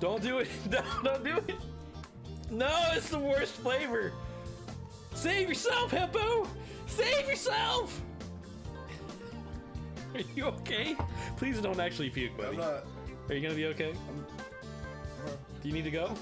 Don't do it. No, don't do it. No, it's the worst flavor. Save yourself, Hippo. Save yourself. Are you okay? Please don't actually puke, buddy. I'm not. Are you gonna be okay? Uh-huh. Do you need to go?